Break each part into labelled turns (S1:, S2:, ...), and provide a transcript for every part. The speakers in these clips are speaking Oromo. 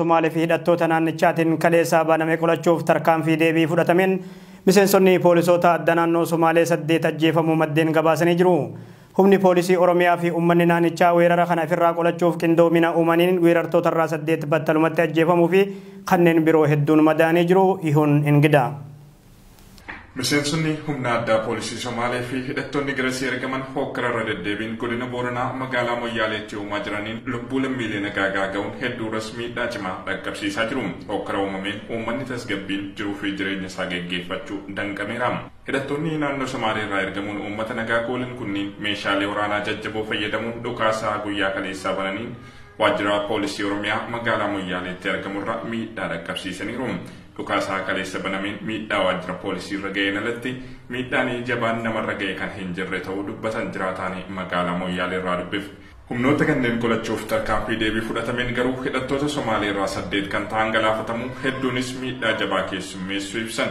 S1: Somaalee fi hidhattoota naannichaatiin kaleessaa baname qolachuuf tarkaanfii deebii fudhatameen miseensonni poolisoota adda naannoo Somaalee saddeet ajjeefamuu maddeen gabaasanii jiru. Humni poolisii Oromiyaa fi uummanni naannichaa weerara kana ofirraa qolachuuf qindoomina uumaniin weerartoota irraa saddeet battalumatti ajjeefamuu fi kanneen biroo hedduun madaanii jiru ihuun ingida.
S2: Miseensonni humna addaa poolisii Somaalee fi hidhattoonni garasii ergaman hookkararra deddeebiin godina Booranaa magaalaa Moyyaaleetti uumaa jiraniin lubbuu lammiilee nagaa gaaga'uun hedduurras miidhaa cimaa dhaqqabsiisaa jiru. Hookkara uumameen uummanni tasgabbiin jiruu fi jireenya isaa geggeeffachuu danqameera. Hidhattoonni naannoo Somaalee irraa ergamuun uummata nagaa goolan kunniin meeshaalee waraanaa jajjaboo fayyadamuun dhukaasaa guyyaa kaleessaa bananiin waajjira poolisii Oromiyaa magaalaa Moyyaaleetti argamurra miidhaa dhaqqabsiisaniiru. Dhukaasaa kaleessa banameen miidhaa waajjira poolisii irra ga'een alatti miidhaan jabaan namarra ga'e kan hin jirre ta'uu dubbatan jiraataan magaalaa Moyyaalee irraa dubbif. Humnoota kanneen qolachuuf tarkaanfii deebii fudhatameen garuu hidhattoota Somaalee irraa saddeet kan ta'an galaafatamu hedduunis miidhaa jabaa keessummeessuu ibsan.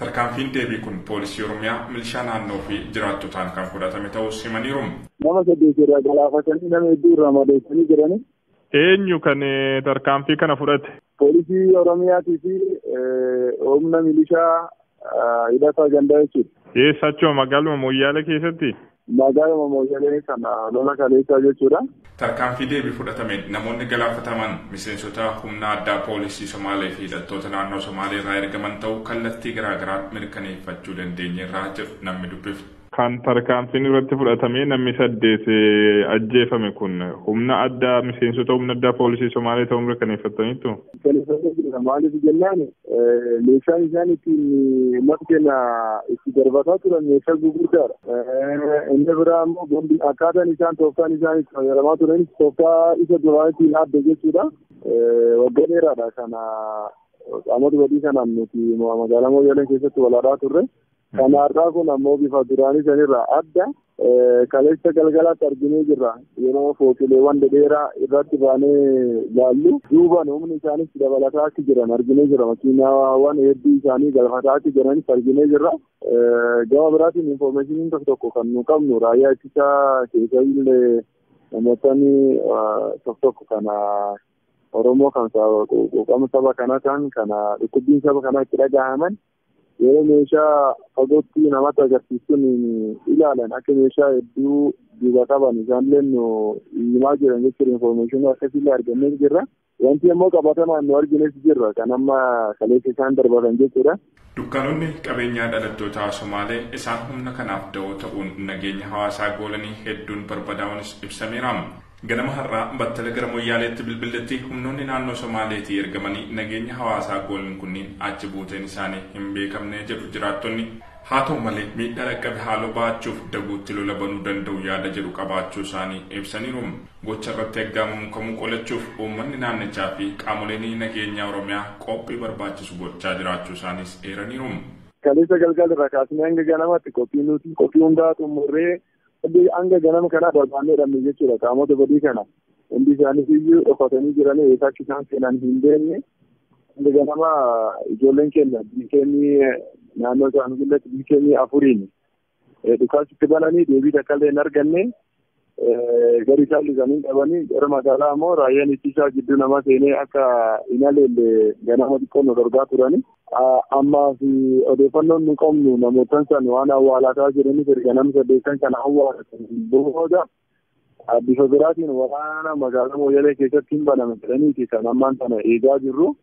S2: Tarkaanfiin deebii kun poolisii Oromiyaa milishaa naannoo fi jiraattotaan kan fudhatame ta'us himaniiru.
S3: Nama saddeet irraa galaafatanii nama hedduu irraa madeessanii jirani.
S4: Eenyu kan tarkaanfii kana fudhate?
S3: Poolisii Oromiyaatii fi humna milishaa hidhataa gandaa jechuudha.
S4: Eessa achuma magaaluma Moyyaalee keessatti?
S3: Magaaluma Moyyaalee kana lola kaleessaa jechuudha.
S2: Tarkaanfii deebii fudhatameen namoonni galaafataman miseensota humna addaa poolisii Somaalee fi hidhattoota naannoo Somaalee irraa ergaman ta'uu kallattii garaagaraa mirkaneeffachuu dandeenyeerraa jedhu namni dubbifne.
S4: Kan tarkaanfiin irratti fudhatamee namni saddeet ajjeefame kun humna addaa miseensota humna addaa poolisii Somaalee ta'uu mirkaneeffataniitu.
S3: Maaliif jennaan meeshaan isaan ittiin uummata keenya itti darbataa turan meeshaa gurguddaadha. Inni biraa immoo bombi akkaataan isaan tooftaan isaan itti fayyadamaa turanis tooftaa isa duraatiin adda jechuudha. Waggaa dheeraadha kana qaamota badii kanaan nuti magaalaa Moyyaalee keessatti walaadaa turre. Kanaarraa kun ammoo bifa duraanii sanirraa adda kaleessa galgalaatti arginee jirra. Yeroo fooqileewwan dhedheeraa irratti baanee laallu duuban humni isaanis dabalataa akka jiran arginee jirra. Makiinaawwan hedduu isaanii galfataa akka jiranis arginee jirra. Gama biraatiin infoormeeshiniin tokko tokko kan nu qabnu raayyaa ittisaa keessa illee namootni tokko tokko kana Oromoo kan quuqama saba kanaa ta'an kana dhukkubbiin saba kanaa itti dhagahaman yeroo meeshaa fagootti namatti agarsiisuun ilaalan akka meeshaa hedduu duuba qaban isaanillee nu himaa jiran jechuudha infoormeeshinii akkasiillee argannee jirra. Wanti immoo qabatamaan nu argines jirra kan amma kaleessa isaan darbatan jechuudha.
S2: Dukkaanonni qabeenyaa dhalattootaa Somaalee isaan humna kanaaf da'oo ta'uun nageenya hawaasaa goolanii hedduun barbadaa'uunis ibsameera. Ganama har'aa battala gara Moyyaaleetti bilbiletti humnoonni naannoo Somaaleetii ergamanii nageenya hawaasaa goolan kunniin achi buuteen isaanii hin beekamne jedhu jiraattonni. Haa ta'u malee miidhaa dhaqqabe haaloo ba'achuuf daguutti lola banuu danda'u yaada jedhu qabaachuu isaanii ibsaniiru. Gocha irratti eeggamuu kamuu qolachuuf uummanni naannichaa fi qaamoleen nageenya Oromiyaa qophii barbaachisu gochaa jiraachuu isaaniis eeraniiru.
S3: Kaleessa galgala irraa kaasnee hanga ganamaatti qophii nuti qophii hundaa xumurree hanga ganama kanaa barbaannee dhabne jechuudha qaamota badii kana hundi isaaniif iyyuu dhokatanii jiranii eessa akka isaan seenan hin beekne hanga ganama ijoolleen keenya biikeenii naannoo isaaniitti biikeenii afuriin dhukaasitti bananii deebii takka illee hin arganne gari isaan lisanii qabanii gara magaalaa immoo raayyaan ittisaa gidduu nama seenee akka hin haleelle ganama xiqqoo nu dorgaa turani. Ammaa fi odeeffannoon nu qabnu namootan san waan awwaalataa jiraniif erga nama saddeettan kana awwaalatan booda bifa biraatiin waraana magaalaa Moyyalee keessatti hin baname jedhaniiti kan ammaan sana eegaa jirru.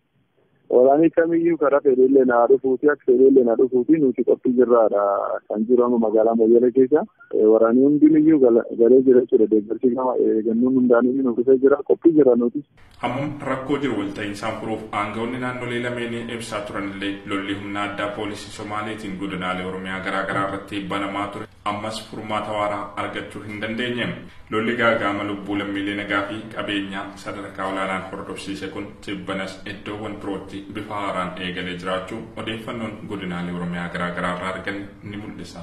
S3: Waraanni kamiyyuu karaa fedheellee naa dhufuuti akka fedheellee naa dhufuuti nuti qophii jirraadha kan jiru amma magaalaa Moyyalee keessa. Waraanni hundiniyyuu galee jira jechuudha deeggarsi gama eegannoon hundaaniyyuu nu dhufee jira qophii jira nuti.
S2: Hammam rakkoo jiru walta'iinsaan furuuf aangawoonni naannolee lameenii ibsaa turanillee lolli humna addaa poolisii Somaaleetiin godinaalee Oromiyaa garaa garaa irratti banamaa ture ammas furmaata waaraa argachuu hin dandeenye. Lolli gaagaama lubbuu lammiilee nagaa fi qabeenyaa sadarkaa olaanaan hordofsiise kun tibbanas iddoowwan birootti bifa haaraan eegalee jiraachuu odeeffannoon godinaalee Oromiyaa garaa garaa irraa argan ni mul'isa.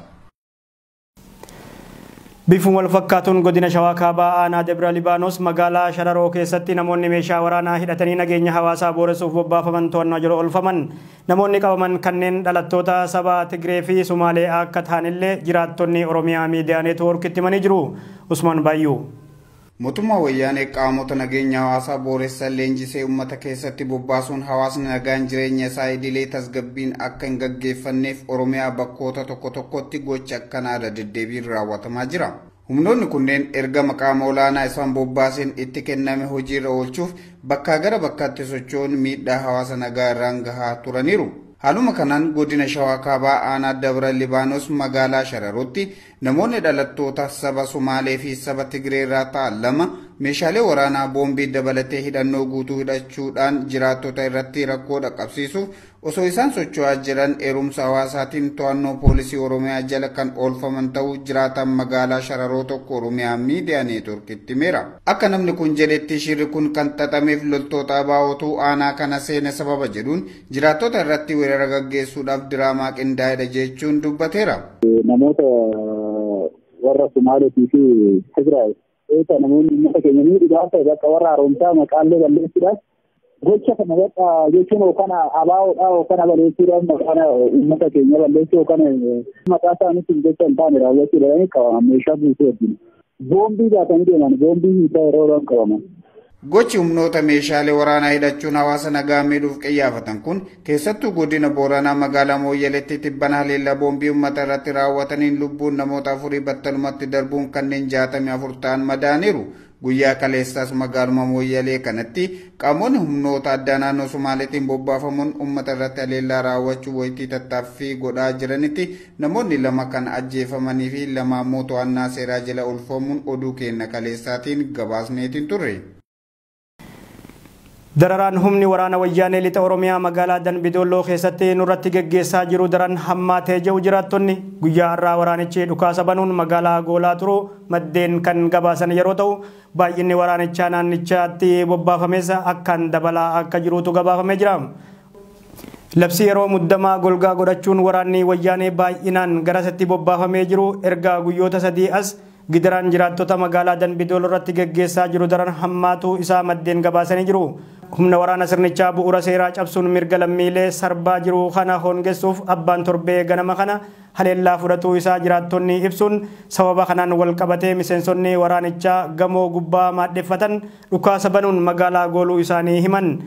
S1: Bifuma wal fakkaatuun godina Shawaa Kaabaa aanaa Dabra Libaanos magaalaa Shararoo keessatti namoonni meeshaa waraanaa hidhatanii nageenya hawaasaa booressuuf bobbaafaman to'annoo jala oolfaman. Namoonni qabaman kanneen dhalattoota saba Tigree fi Sumaalee akka ta'anillee jiraattonni Oromiyaa miidiyaa neetwoorkitti himanii jiru. Usmaan Baayyuu.
S5: Mootummaa wayyaanee qaamota nageenya hawaasaa booressan leenjisee uummata keessatti bobbaasuun hawaasni nagaan jireenya isaa idilee tasgabbiin akka hin gaggeeffanneef Oromiyaa bakkoota tokko tokkotti gocha akkanaa irra deddeebiin raawwatamaa jira. Humnoonni kunneen erga maqaama olaanaa isaan bobbaaseen itti kenname hojiirra oolchuuf bakkaa gara bakkaatti socho'uun miidhaa hawaasa nagaa irraan gahaa turaniiru. Haaluma kanaan godina Shawaa Kaabaa aanaa Dabra Libaanos magaalaa Shararootti namoonni dhalattoota saba Sumaalee fi saba Tigree irraa ta'an lama meeshaalee waraanaa boombii dabalatee hidhannoo guutuu hidhachuudhaan jiraattota irratti rakkoo dhaqqabsiisuuf osoo isaan socho'aa jiran eerumsa hawaasaatiin to'annoo poolisii Oromiyaa jala kan oolfaman ta'uu jiraatan magaalaa Shararoo tokko Oromiyaa miidiyaa neetworkitti himeera. Akka namni kun jedhetti shirri kun kan xaxameef loltoota abaa'otuu aanaa kana seene sababa jedhuun jiraattota irratti weerara gaggeessuudhaaf diraamaa qindaa'edha jechuun dubbateera.
S3: Namoota warra Sumaaleetii fi Tigraay namoonni uummata keenya miidhuudhaaf ta'e bakka warra haaromsaa maqaallee balleessuudhaaf gocha kana bakka jechuun yookaan abaawoodhaa yookaan balleessuudhaaf maqaan uummata keenya balleessuu yookaan maqaa isaaniitiin gocha hin taane raawwachuu jedhanii qabaman meeshaa buusee wajjin. Boombii baatanii deeman boombii isaa yeroo yeroo qabaman.
S5: Gochi humnoota meeshaalee waraanaa hidhachuun hawaasa nagaa miidhuuf qiyyaafatan kun keessattuu godina Booranaa magaalaa Mooyyaleetti tibbana haleellaa boombii uummata irratti raawwataniin lubbuun namoota afurii battalumatti darbuun kanneen jaatamii afur ta'an madaaniiru. Guyyaa kaleessaas magaaluma Mooyyalee kanatti qaamonni humnoota addaa naannoo Sumaaleetiin bobbaafamuun uummata irratti haleellaa raawwachuu wayitii tattaaffii godhaa jiranitti namoonni lama kan ajjeefamanii fi lama immoo to'annaa seeraa jala oolfamuun oduu kenna kaleessaatiin gabaasneetiin turre.
S1: Dararaan humni waraana wayyaanee lixa Oromiyaa magaalaa Danbidolloo keessatti nurratti geggeessaa jiru daran hammaatee jiru jiraattonni guyyaa har'aa waraanichi dhukaasa banuun magaalaa goolaa turu maddeen kan gabaasan yeroo ta'u baay'inni waraanichaa naannichaatti bobbaafames akkaan dabalaa akka jirutu gabaafamee jira. Labsii yeroo muddamaa golgaa godhachuun waraanni wayyaanee baay'inaan garasitti bobbaafamee jiru erga guyyoota sadii as gidiraan jiraattota magaalaa Danbidool irratti geggeessaa jiru daran hammaatu isaa maddeen gabaasanii jiru. Humna waraana sirnichaa bu'uura seeraa cabsuun mirga lammiilee sarbaa jiru kana hongessuuf abbaan torbee ganama kana haleellaa fudhatuu isaa jiraattonni ibsuun sababa kanaan wal qabatee miseensonni waraanichaa gamoo gubbaa maadheffatan dhukaasa banuun magaalaa gooluu isaanii himan.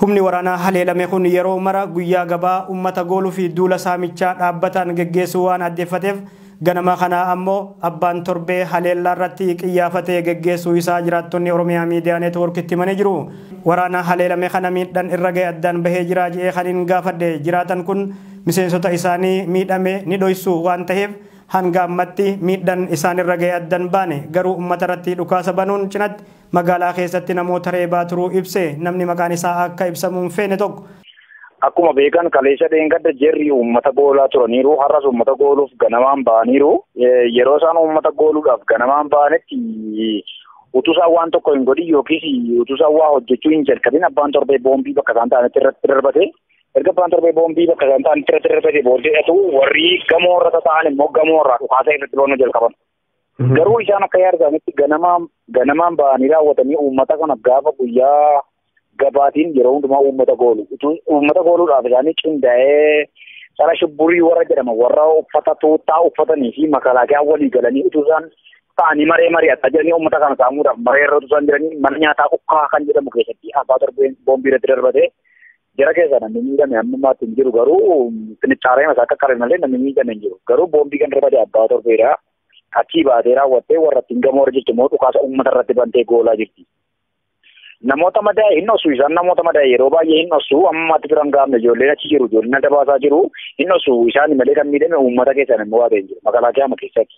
S1: Humni waraanaa haleelame kun yeroo mara guyyaa gabaa uummata gooluu fi duula saamichaa dhaabbataan geggeessuu waan addeeffateef ganama kana ammoo abbaan torbee haleellaa irratti qiyyaafatee geggeessuu isaa jiraattonni oromiyaa miidiyaa neetwoorkitti himanii jiru. Waraana haleelame kana miidhaan irra ga'e addaan bahee jira jedhee kan hin gaafadhe jiraatan kun miseensota isaanii miidhame ni dhoysu waan ta'eef hanga ammatti miidhaan isaan irra ga'e addaan baane garuu uummata irratti dhukaasa banuun cinatti magaalaa keessatti namoota reebaa namni maqaan isaa akka ibsamuun feene tokko.
S6: Akkuma beekan kaleessa dheengadda jerri uummata goolaa turaniiru har'as uummata gooluuf ganamaan ba'aniiru. Yeroo isaan uummata gooluudhaaf ganamaan ba'anitti utuu isaan waan tokko hin godhin yookiis utuu isaan waa hojjechuu hin jalqabin abbaan torbee boombii bakka isaan ta'anitti irratti darbate erga abbaan torbee boombii bakka isaan ta'anitti irratti darbate booddeedhatu warri gamoo irra ta'an immoo gamoo irraa dhukaasa irratti banuu jalqaban. Garuu isaan akka yaadanitti ganamaan ba'anii raawwatanii uummata kana gaafa guyyaa gabaatiin yeroo hundumaa uummata goolu. Uummata gooluudhaaf isaanii qindaa'ee sara shubburii warra jedhama. Warra uffata tuuttaa uffatanii fi makalaakaa walii galanii utuu isaan ta'anii maree mari'ataa jiranii uummata kana saamuudhaaf maree irra utuu isaan jiranii mana nyaataa ukkaa kan jedhamu keessatti abbaa torbeen boombii irratti darbate. Jara keessa namni miidhame amma ammaatti hin jiru. Garuu finixaaree masaa akka qaree malee namni miidhame hin jiru. Garuu boombii kan darbate abbaa torbeedha achii baatee raawwattee warra ittiin gamoo irra jirtu immoo dhukaasa uummata irratti bantee goolaa jirti. Namoota madaa'e hin dhossu isaan namoota madaa'e yeroo baay'ee hin dhossu ammaatti bira hin gaafne ijoolleen achi jiru ijoolleen adda baasaa jiru hin dhossu isaan malee kan miidhame uummata keessan immoo waa ta'e magaalaa keessa keessatti.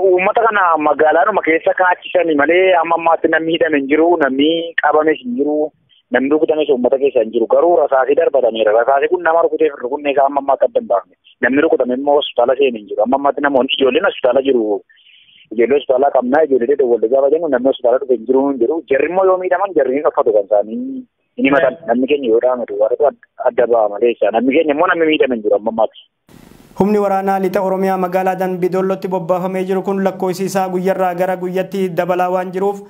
S6: Uummata kana magaalaanuma keessa kaachisani malee amma ammaatti namni hidhame hin jiru namni qabames hin jiru namni rukutames uummata keessa hin jiru garuu rasaasii darbataniira rasaasii kun nama rukutee fi rukunne isaa amma ammaatti adda hin baafne namni rukutame immoo hospitaala seene hin jiru amma ammaatti namoonni ijoolleen hospitaala jiru. Ijoollee hospitaalaa qabnaa ijoollee dawwallee gaafa jennu namni hospitaala dhufe hin jiru hin jedhu jarri immoo yoo miidhaman jarri hin uffatu kan isaanii hin himatan namni keenya yoo dhaamatu warra adda ba'a malee isaa namni keenya immoo namni miidhame hin jiru amma ammaatti.
S1: Humni waraanaa lixa Oromiyaa magaalaa Danbidollootti bobbaafamee jiru kun lakkoofsi isaa guyyarraa gara guyyatti dabalaa waan jiruuf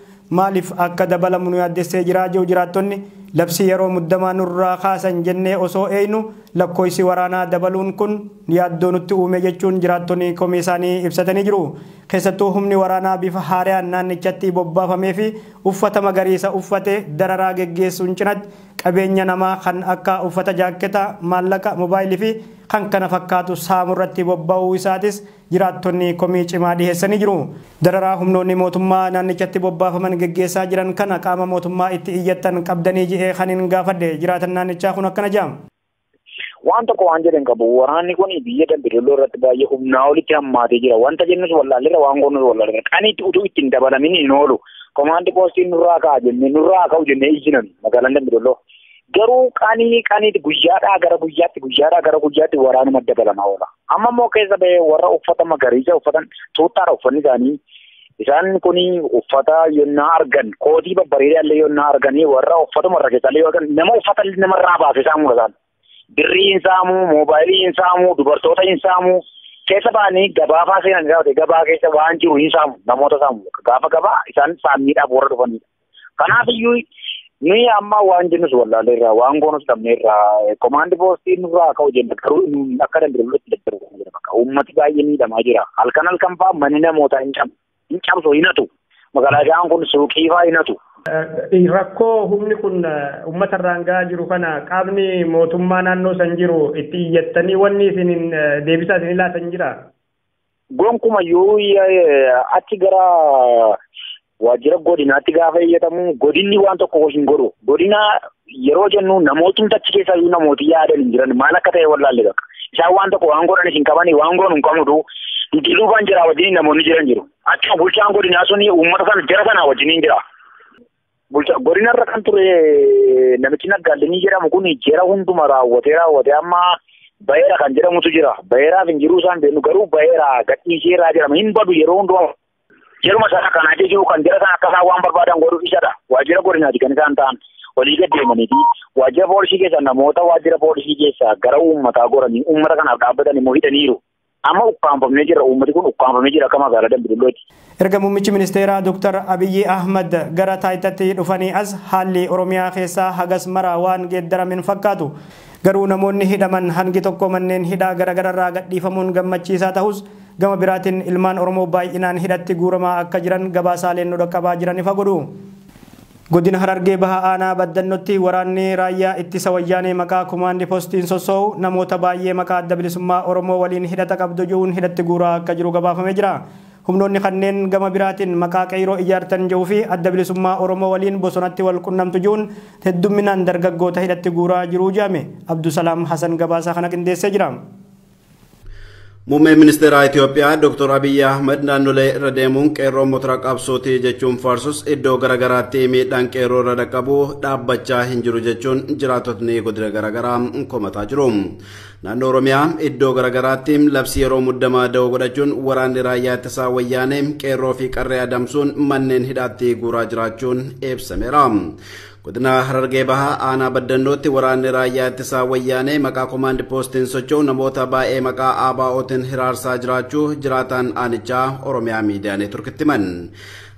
S1: yaaddessee jira jiru jiraattonni labsii yeroo muddamaa nurraa kaasan jennee osoo eeynu lakkoofsi waraanaa dabaluun kun yaaddoo nutti uume jechuun jiraattonni komii isaanii ibsatanii jiru. Keessattuu humni waraanaa bifa haaraan naannichatti bobbaafamee fi uffata magariisa uffate dararaa geggeessuun cinatti qabeenya namaa kan akka uffata jaakketaa maallaqa mobaayilii fi kan kana fakkaatu saamurratti bobba'uu isaatis jiraattonni komii cimaa dhiheessanii jiru. Dararaa humnoonni mootummaa naannichatti bobbaafaman geggeessaa jiran kana qaama mootummaa itti iyyattan qabdanii ji'ee kan hin gaafadhe jiraatan naannichaa kun akkana jedhama.
S6: waan tokko waan jedhan qabu waraanni kun biyya dambidoloo irratti baay'ee humnaa olitti hammaatee jira wanta jennus wallaalleera waan goonus wallaalleera qaniitti utuu ittiin dabalamin hin oolu komaandi poostiin nurraa ka'a jennee nurraa ka'u jennee ijjinan magaalaan dambidoloo garuu qanii qaniiti guyyaadhaa gara guyyaatti guyyaadhaa gara guyyaatti waraanuma dabalamaa oola. Amma immoo keessa ba'ee warra uffata magariisa uffatan tuuttaadha uffanni isaanii. Isaan kun uffata yonnaa argan kootii babbareedaa illee yonnaa arganii warra uffatuma irra keessaa illee yoo argan nama uffata namarraa baase isaan mul'atan birrii hin saamuu moobaayilii hin saamuu dubartoota hin saamuu keessa ba'anii gabaafaa seenan gaafate gabaa keessa waan jiru hin saamu namoota saamu gaafa gabaa isaan saammiidhaaf warra dhufanidha kanaaf iyyuu nuyi amma waan jennus wallaalleerraa waan goonus dhabneerraa komaandi poostii nurraa ka'u jenna garuu akka dandeenyutti daddarbu jira bakka uummati baay'ee miidhamaa jira. Halkan halkan fa'aa manni namootaa hin cabsu hin hatu. Magaalaa kun suuqii fa'aa hin hatu.
S1: Rakkoo humni kun uummata irraan gahaa jiru kana qaamni mootummaa naannoo san jiru itti iyyattanii wanni isin deebisaa isin laatan jira.
S6: Gonkumayyuu achi gara waajjira godinaatti gaafa iyyatamu godinni waan tokko hin godhu. Godina yeroo jennu namootni achi keessa iyyuu namooti yaadan hin jiran maal akka ta'e wallaalle bakka. Isaan waan tokko waan godhan hin qabani waan goonu hin qabnutu nuti lubbaan jira wajjin namoonni jiran jiru. Achuma bulchaan godinaa suni uummata sana jara sana wajjin jira. Godinarra kan ture namichi naggaallinii jedhamu kun jara hunduma raawwatee raawwatee amma bayeera kan jedhamutu jira. Bayeeraaf hin jiruu isaan beeknu garuu bayeera gadhiiseeraa jedhama hin badu yeroo hundumaa. Yeruma sana kanaa jechuun kan jara sana akka isaan waan barbaadan godhu isadha waajjira godinaati kan isaan ta'an walii gaddeemaniiti waajjira poolisii keessa namoota waajjira poolisii keessa gara uummataa goranii uummata kanaaf dhaabbatan immoo hidhaniiru amma ukkaanfamnee jira uummati kun ukkaanfamee jira akka magaalaa dambidollootti.
S1: Erga muummichi ministeeraa Dr. Abiyyi Ahmad gara taayitatti dhufanii as haalli Oromiyaa keessaa hagas mara waan geeddaramin fakkaatu. Garuu namoonni hidhaman hangi tokko manneen hidhaa garaagararraa gadhiifamuun gammachiisaa ta'us gama biraatiin ilmaan Oromoo baay'inaan hidhatti guuramaa akka jiran gabaasaaleen nu dhaqqabaa jiran ifa godhu. Godina Harargee Bahaa Aanaa Baddannotti waraanni raayyaa ittisa wayyaanee maqaa kumaandi poostiin sossoo'u namoota baay'ee maqaa adda bilisummaa Oromoo waliin hidhata qabdu jechuun hidhatti guuraa akka jiru gabaafamee jira. Humnoonni kanneen gama biraatiin maqaa qeyroo ijaartan jedhuu fi adda bilisummaa Oromoo bosonatti wal qunnamtu jechuun heddumminaan dargaggoota hidhatti guuraa jiru jedhame. Abdusalaam Hasan gabaasaa kana qindeessee jira.
S7: Muummeen ministeeraa Itoophiyaa Dr. Abiyyi Ahmed naannolee irra deemuun qeerroo motora qabsootii jechuun faarsus iddoo garaagaraatti miidhaan qeerroo irra dhaqqabu dhaabbachaa hin jiru jechuun jiraatotni godina garaagaraa komataa jiru. Naannoo Oromiyaa iddoo garaagaraatti labsii yeroo muddamaa da'oo godhachuun waraanni raayyaa ittisaa wayyaanee qeerroo fi qarree adamsuun manneen hidhaatti guuraa jiraachuun ibsameera. Godina harargee bahaa aanaa baddannootti waraanni raayyaa ittisaa wayyaanee maqaa komaandi poostiin socho'u namoota baay'ee maqaa ABO'tiin hiraarsaa jiraachuu jiraataan aanichaa oromiyaa miidiyaa turkitti himan.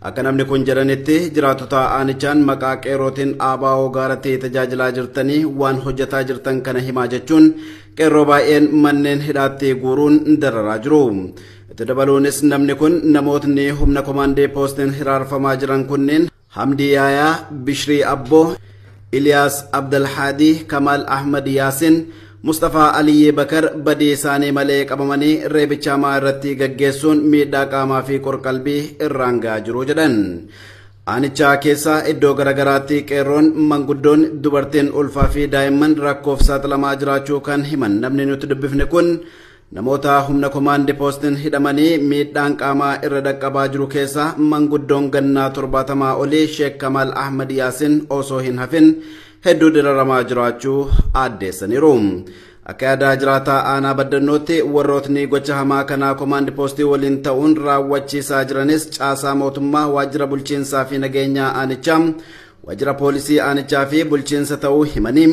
S7: akka namni kun jedhanitti jiraatota aanichaan maqaa qeerrootiin ABO gaaratti tajaajilaa jirtanii waan hojjetaa jirtan kana himaa jechuun qeerroo baay'een manneen hidhaatti guuruun dararaa jiru. itti dabaluunis namni kun namootni humna komaandii poostiin hiraarfamaa jiran kunneen hamdi yaayaa bishrii abboo iliyaas abdalhaadii kamaal ahmad yaasin mustafaa aliyyee bakar badii isaanii malee qabamanii reebicha hamaa irratti gaggeessuun miidhaa qaamaa fi qorqalbii irraan ga'aa jiru jedhan. Aanichaa keessa iddoo garaagaraatti qeerroon manguddoon dubartiin ulfaa fi daa'imman rakkoof saaxilamaa jiraachuu kan himan namni nuti dubbifne kun namoota humna komaandi poostiin hidhamanii miidhaan qaamaa irra dhaqqabaa jiru keessa manguddoon gannaa torbaatamaa olii sheek kamaal ahmad yaasin osoo hin hafin hedduu diraramaa jiraachuu addeessaniiru. Akka yaadaa jiraataa aanaa baddannootti warrootni gocha hamaa kanaa komaandi poostii waliin ta'uun raawwachiisaa jiranis caasaa mootummaa waajjira bulchiinsaa fi nageenyaa aanichaa waajjira poolisii aanichaa fi bulchiinsa ta'uu himanii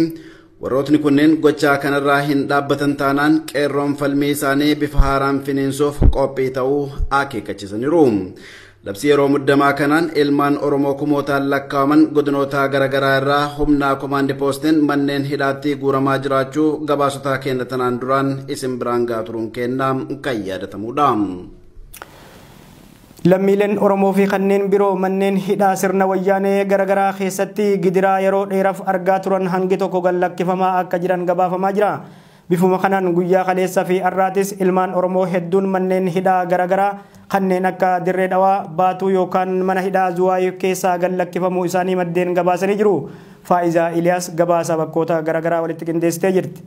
S7: warrootni kunneen gochaa kanarraa hin dhaabbatan taanaan qeerroon falmii isaanii bifa haaraan finiinsuuf qophii ta'uu akeekkachiisaniiru. labsii yeroo muddamaa kanaan ilmaan oromoo kumootaan lakkaa'aman godinoota garaagaraa irraa humnaa komaandi poostiin manneen hidhaatti guuramaa jiraachuu gabaasotaa kenna tanaan duraan isin biraan gaaturuun kennaa kan yaadatamudha.
S1: Lammiileen Oromoo fi kanneen biroo manneen hidhaa sirna wayyaanee garaagaraa keessatti gidiraa yeroo dheeraaf argaa turan hangi tokko gallakkifamaa akka jiran gabaafamaa jira. Bifuma kanaan guyyaa kaleessaa fi har'aatis ilmaan Oromoo hedduun manneen hidhaa garaagaraa kanneen akka dirree dhawaa baatuu yookaan mana hidhaa zuwaayii keessaa gallakkifamuu isaanii maddeen gabaasanii jiru. Faa'izaa Iliyaas gabaasa bakkoota garaagaraa walitti qindeessitee jirti.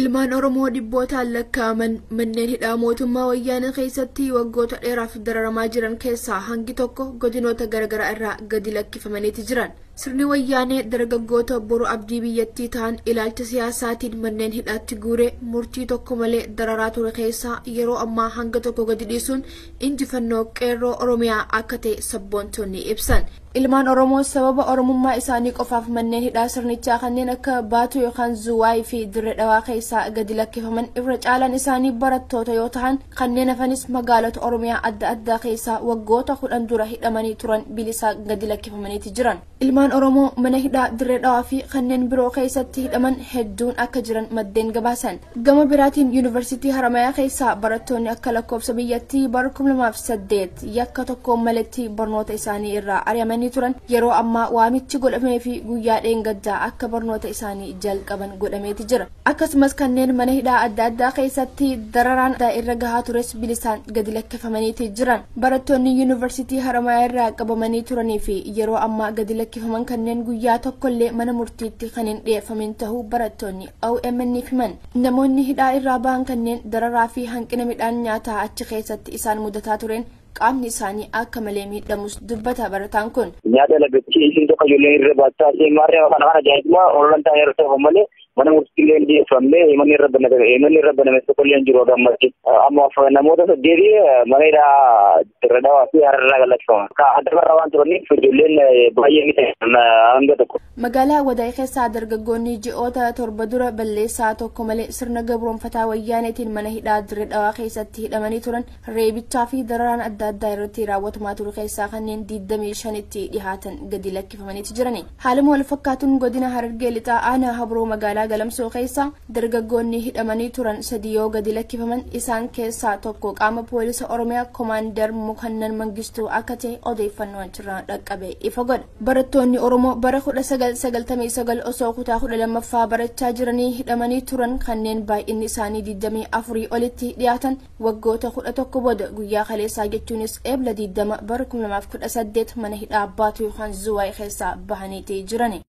S8: Ilmaan Oromoo dhibbootaan lakkaa'aman manneen hidhaa mootummaa wayyaanaa keessatti waggoota dheeraaf dararamaa jiran keessaa hangi tokko godinoota garaagaraa irraa gadi lakkifamaniiti jiran. Sirni wayyaanee dargaggoota boru abdii biyyattii ta'an ilaalcha siyaasaatiin manneen hidhaatti guuree murtii tokko malee dararaa ture keessaa yeroo ammaa hanga tokko gadi dhiisuun injifannoo qeerroo Oromiyaa akka ta'e sabboontonni ibsan. Ilmaan Oromoo sababa Oromummaa isaanii qofaaf manneen hidhaa sirnichaa kanneen akka Baatuu yookaan Zuwaayii fi Dirree Dhawaa keessaa gadi lakkifaman irra caalaan isaanii barattoota yoo ta'an kanneen hafanis magaalota Oromiyaa adda addaa keessaa waggoota kudhan dura hidhamanii turan bilisaa gadi lakkifamaniiti jiran. Ilmaan Oromoo mana hidhaa Dirree Dhawaa fi kanneen biroo keessatti hidhaman hedduun akka jiran maddeen gabaasan. Gama biraatiin Yuunivarsiitii Haramayaa keessaa barattoonni akka lakkoofsa biyyattii bara 2008 yakka tokkoon maletti barnoota isaanii irraa ari'aman turanii turan. Yeroo ammaa waamichi godhamee fi guyyaa dheengaddaa akka barnoota isaanii jalqaban godhameeti jira. Akkasumas kanneen mana hidhaa adda addaa keessatti dararaan irra gahaa tures bilisaan gadi lakkifamaniiti jiran. Barattoonni yuunivarsiitii haramayaa irraa qabamanii turanii fi yeroo ammaa gadi lakkifaman kanneen guyyaa tokkollee mana murtiitti kan hin dhiyeeffamin tahuu barattoonni. OMN himan. Namoonni hidhaa irraa bahan kanneen dararaa fi hanqina midhaan nyaataa achi keessatti isaan mudataa tureen qaamni isaanii akka malee miidhamus dubbata barataan kun.
S6: Nyaata lagachi isin tokko ijoolleen irra baachaa isheen maarree kana kana ajaa'ibaa oolan ta'an yeroo ta'u malee mana murtiilee hin dhiyeeffamne himanni irra baname himanni irra baname tokko illee hin jiru gammatti. Amma namoota saddeeti mana hidhaa dirree dhawaa fi hararraa galakkifama. Ka adda barraa waan turaniif ijoolleen baay'ee miti hanga tokko.
S8: Magaalaa Wadaay keessaa dargaggoonni ji'oota torba dura balleessaa tokko malee sirna gabroonfataa wayyaaneetiin mana hidhaa dirree dhawaa keessatti hidhamanii turan reebichaa fi dararaan adda addaa irratti raawwatamaa ture keessaa kanneen 25tti dhihaatan gadi lakkifamaniiti jirani. Haaluma wal fakkaatuun godina Harargee lixaa aanaa habroo magaalaa galamsoo keessaa dargaggoonni hidhamanii turan sadi yoo gadi lakkifaman isaan keessaa tokko qaama poolisa Oromiyaa koomaandar Mukannan Mangistuu akka ta'e odeeffannoo achirraa dhaqqabe ifa godha. Barattoonni Oromoo bara 1999 osoo kutaa 12ffaa barachaa jiranii hidhamanii turan kanneen baay'inni isaanii 24 olitti dhiyaatan waggoota 11 booda guyyaa kaleessaa jechuunis eebla 20 bara 2018 mana hidhaa baatu yookaan zuwaay keessaa bahaniiti jirani.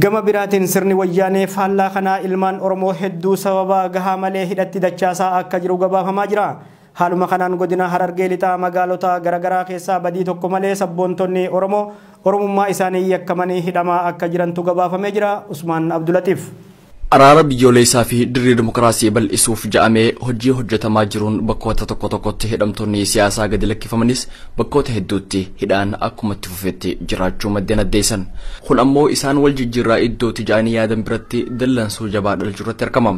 S1: Gama biraatiin sirni wayyaanee faallaa kanaa ilmaan Oromoo hedduu sababa gahaa malee hidhatti dachaasaa akka jiru gabaafamaa jira. Haaluma kanaan godina Harargee lixaa magaalota garaagaraa keessaa badii tokko malee sabboontonni Oromoo Oromummaa isaanii yakkamanii hidhamaa akka jirantu gabaafamee jira. Usmaan Abdulatiif.
S9: Araara biyyoolessaa fi dirree dimokiraasii bal'isuuf ja'amee hojii hojjetamaa jiruun bakkoota tokko tokkotti hidhamtoonni siyaasaa gadi lakkifamanis bakkoota hedduutti hidhaan akkuma itti fufetti jiraachuu maddeen addeessan. Kun ammoo isaan wal jijjiirraa iddootti ja'anii yaadan biratti dallansuu jabaa dhalchuu irratti argama.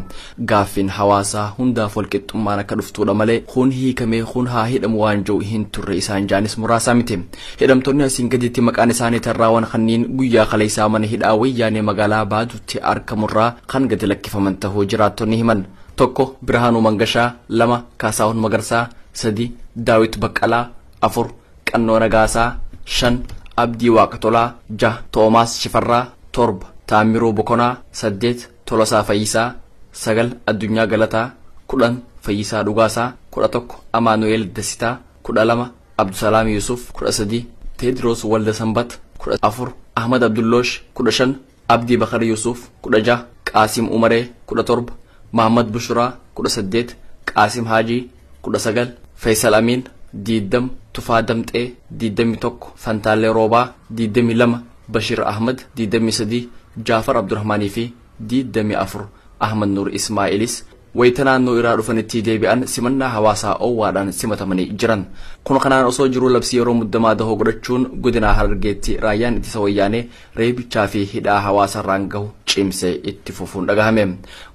S9: Gaaffiin hawaasaa hundaaf walqixxummaan akka dhuftuudha malee kun hiikamee kun haa hidhamu waan jiru hin turre isaan jaanis muraasaa miti. Hidhamtoonni asiin gaditti maqaan isaanii tarraawwan kanneen guyyaa kaleessaa mana hidhaa wayyaanee magaalaa baadutti argamurraa kan gadi lakkifaman tahuu jiraattonni himan tokko Birahaanuu Mangashaa lama Kaasaahun Magarsaa sadi Daawit Baqqalaa afur Qannoo Nagaasaa shan Abdii Waaqatolaa jaha Toomaas Shifarraa torba Taamiruu Bokonaa saddeet Tolosaa Fayyisaa sagal Addunyaa Galataa kudhan Fayyisaa Dhugaasaa kudha tokko Amaanu'eel Dasitaa kudha lama Abdusalaam Yusuf kudha sadi Teediroos Walda Sanbat kudha afur Ahmad Abdulloosh kudha shan Abdii Bakar Yusuf kudha jaha qaasim umaree kudha torba mahammad bushuraa kudha saddeet qaasim haajii kudha sagal faysal amiin diiddam tufaa damxee diiddami tokko fantaalee roobaa diiddami lama bashir ahmad diiddami sadii jaafar abdurahmaanii fi diiddami afur ahmad nuur ismaa'ilis wayita naannoo irraa dhufanitti deebi'an simannaa hawaasaa owwaadhaan simatamanii jiran. Kun kanaan osoo jiruu labsii yeroo muddamaa dahoo godhachuun godina harargeetti raayyaan ittisa wayyaanee reebichaa fi hidhaa hawaasarraan gahu cimsee itti fufuun dhagahame.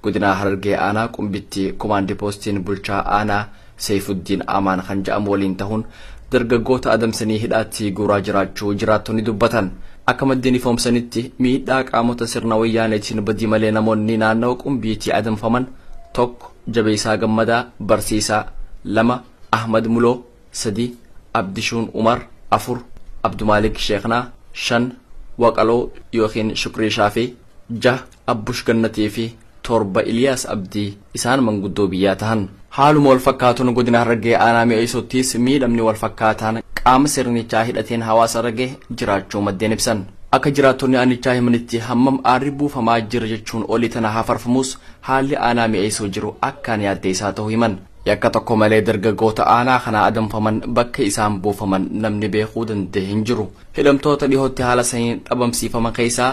S9: Godina harargee aanaa qumbitti komaandi poostiin bulchaa aanaa seefuddiin amaan kan ja'amu waliin ta'uun dargaggoota adamsanii hidhaatti guuraa jiraachuu jiraattonni dubbatan. Akka maddeen ifoomsanitti miidhaa qaamota sirna wayyaaneetiin badii malee namoonni naannoo qumbiitti adamfaman tokko jabeessaa gammadaa barsiisaa lama ahmad muloo sadi abdishuun umar afur abdumaalik sheeknaa shan waqaloo yookiin shukriishaa fi jaha abbush gannatii fi torba iliyaas abdii isaan manguddoo biyyaa tahan. Haaluma wal fakkaatuun godina harargee aanaa mi'eessottis miidhamni wal fakkaataan qaama sirnichaa hidhateen hawaasa harargee jiraachuu maddeen ibsan akka jiraattonni aanichaa himanitti hammam aarri buufamaa jira jechuun olii tana hafarfamus haalli aanaa mi'eessoo jiru akkaan yaaddeessaa ta'uu himan yakka tokko malee dargaggoota aanaa kanaa adamfaman bakka isaan buufaman namni beekuu danda'e hin jiru hidhamtoota dhihootti haala saniin dhabamsiifaman keessaa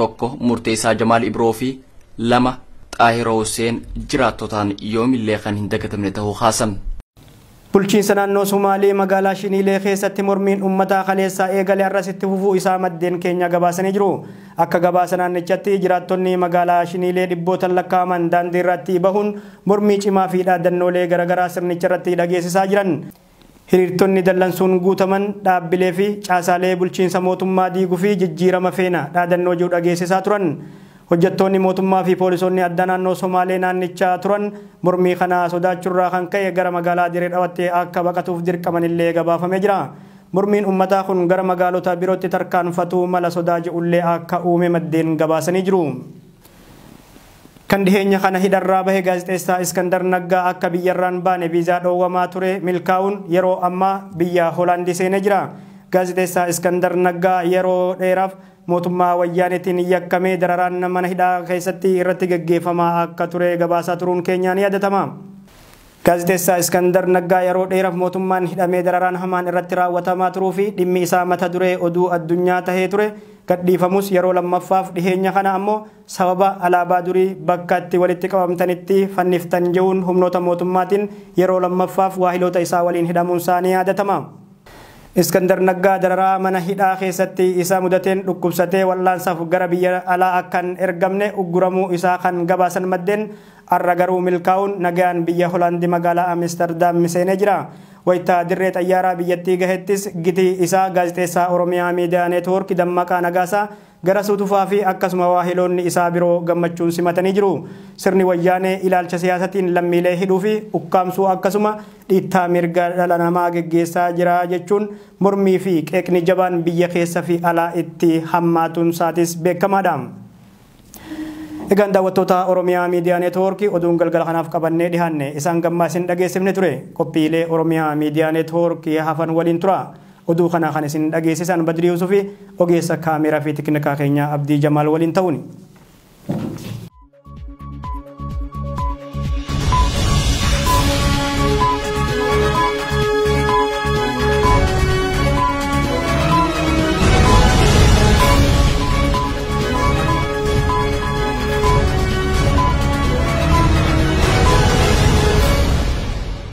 S9: tokko murteessaa jamaal ibroo fi lama xaahiroo Hussein jiraattotaan yoomillee kan hin dagatamne ta'uu kaasan.
S1: Bulchiinsa naannoo Sumaalee magaalaa Shiniilee keessatti mormiin uummataa kaleessaa eegalee har'asitti fufuu isaa maddeen keenya gabaasanii jiru. Akka gabaasa naannichatti jiraattonni magaalaa Shiniilee dhibbootan lakkaa'aman daandii irratti bahuun mormii cimaa fi dhaadannoolee garaagaraa sirnicha irratti dhageessisaa jiran. Hiriirtonni dallansuun guutaman dhaabbilee fi caasaalee bulchiinsa mootummaa diiguu fi jijjiirama feena dhaadannoo jiru dhageessisaa turan. Hojjettoonni mootummaa fi poolisoonni adda naannoo somaalee naannichaa turan mormii kana sodaachuurraa kan ka'e gara magaalaa diree dhawattee akka baqatuuf dirqaman illee gabaafamee jira. Mormiin uummataa kun gara magaalota birootti tarkaanfatuu mala sodaa jedhullee akka uume maddeen gabaasanii jiru. Kan dhiheenya kana hidharraa bahe gaazexeessaa Iskandar Naggaa akka biyyarraan baane viizaa dhoowwamaa ture milkaa'uun yeroo ammaa biyya Hoolaandii seenee jira. Gaazexeessaa Iskandar Naggaa yeroo dheeraaf mootummaa wayyaanetiin yakkamee dararaan mana hidhaa keessatti irratti gaggeeffamaa akka ture gabaasaa turuun keenyaan yaadatama. Gaazexeessaa Iskandar Naggaa yeroo dheeraaf mootummaan hidhamee dararaan hamaan irratti raawwatamaa turuu fi dhimmi isaa mata duree oduu addunyaa tahee ture gadhiifamus yeroo lammaffaaf dhiheenya kana ammoo sababa alaabaa durii bakka itti walitti qabamtanitti fanniftan jehuun humnoota mootummaatiin yeroo lammaffaaf waahiloota isaa waliin hidhamuun isaanii yaadatama. Iskandar Naggaa dararaa mana hidhaa keessatti isa mudateen dhukkubsatee wal'aansaaf gara biyya alaa akkan ergamne ugguramuu isaa kan gabaasan maddeen har'a garuu milkaa'uun nagaan biyya Hoolaandii magaalaa Amsterdam seenee jira. Wayitaa dirree xayyaaraa biyyattii gahettis gitii isaa gaazexeessaa Oromiyaa Miidiyaa Neetwoork Dammaqaa Nagaasaa gara suutufaa fi akkasuma waahiloonni isaa biroo gammachuun simatanii jiru. Sirni wayyaanee ilaalcha siyaasatiin lammiilee hidhuu fi ukkaamsuu akkasuma dhiittaa mirga dhala namaa geggeessaa jira jechuun mormii fi qeeqni jabaan biyya keessa fi alaa itti hammaatuun isaatis beekamaadha. Egaan daawwattoota Oromiyaa Miidiyaa Neetwoorkii oduun galgala kanaaf qabannee dhihaanne isaan gammaa dhageessifne ture qophiilee Oromiyaa Miidiyaa Neetwoorkii hafan waliin tura. Oduu kana kan isin dhageessisan Badrii Yusufi ogeessa kaameraa fi teeknikaa keenya Abdii Jamaal waliin ta'uuni.